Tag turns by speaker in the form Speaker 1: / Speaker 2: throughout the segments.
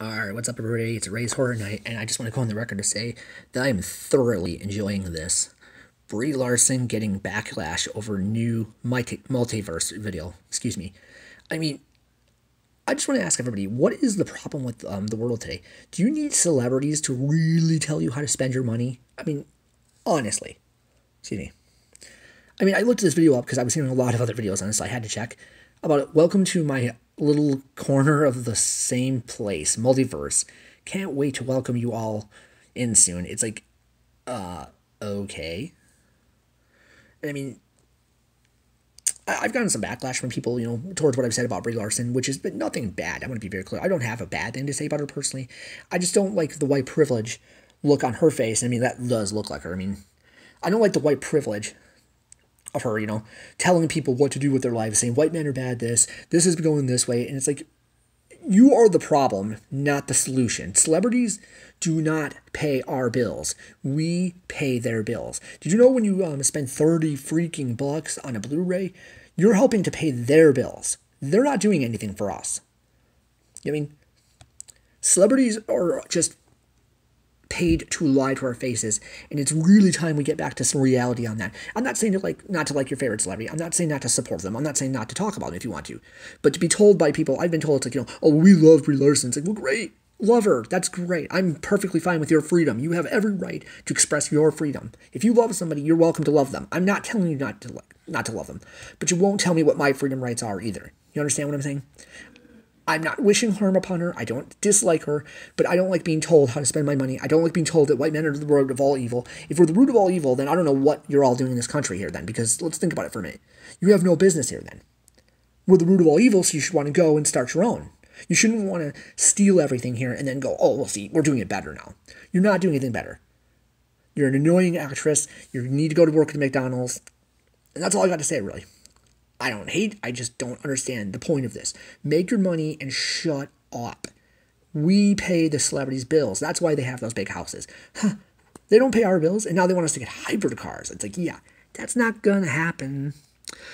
Speaker 1: Alright, what's up everybody? It's Ray's Horror Night, and I just want to go on the record to say that I am thoroughly enjoying this. Brie Larson getting backlash over new multi multiverse video. Excuse me. I mean, I just want to ask everybody, what is the problem with um, the world today? Do you need celebrities to really tell you how to spend your money? I mean, honestly. Excuse me. I mean, I looked this video up because I was seeing a lot of other videos on this, so I had to check about it. Welcome to my little corner of the same place, multiverse. Can't wait to welcome you all in soon. It's like, uh, okay. I mean, I've gotten some backlash from people, you know, towards what I've said about Brie Larson, which is but nothing bad. I want to be very clear. I don't have a bad thing to say about her personally. I just don't like the white privilege look on her face. I mean, that does look like her. I mean, I don't like the white privilege of her, you know, telling people what to do with their lives, saying white men are bad, this, this is going this way. And it's like, you are the problem, not the solution. Celebrities do not pay our bills. We pay their bills. Did you know when you um, spend 30 freaking bucks on a Blu ray, you're helping to pay their bills? They're not doing anything for us. I mean, celebrities are just paid to lie to our faces, and it's really time we get back to some reality on that. I'm not saying to like not to like your favorite celebrity. I'm not saying not to support them. I'm not saying not to talk about them if you want to, but to be told by people, I've been told it's like you know, oh we love Brie Larson. It's like well great, love her. That's great. I'm perfectly fine with your freedom. You have every right to express your freedom. If you love somebody, you're welcome to love them. I'm not telling you not to like not to love them, but you won't tell me what my freedom rights are either. You understand what I'm saying? I'm not wishing harm upon her. I don't dislike her, but I don't like being told how to spend my money. I don't like being told that white men are the root of all evil. If we're the root of all evil, then I don't know what you're all doing in this country here then, because let's think about it for a minute. You have no business here then. We're the root of all evil, so you should want to go and start your own. You shouldn't want to steal everything here and then go, oh, well, see, we're doing it better now. You're not doing anything better. You're an annoying actress. You need to go to work at McDonald's. And that's all I got to say, really. I don't hate, I just don't understand the point of this. Make your money and shut up. We pay the celebrities' bills. That's why they have those big houses. Huh. They don't pay our bills, and now they want us to get hybrid cars. It's like, yeah, that's not gonna happen.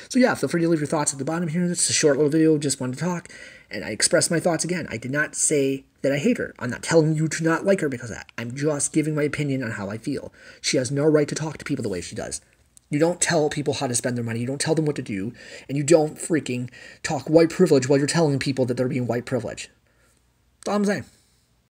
Speaker 1: So yeah, feel free to leave your thoughts at the bottom here. This is a short little video, just wanted to talk, and I expressed my thoughts again. I did not say that I hate her. I'm not telling you to not like her because. I'm just giving my opinion on how I feel. She has no right to talk to people the way she does. You don't tell people how to spend their money. You don't tell them what to do. And you don't freaking talk white privilege while you're telling people that they're being white privilege. That's all I'm saying.